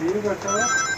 위로 갈까요?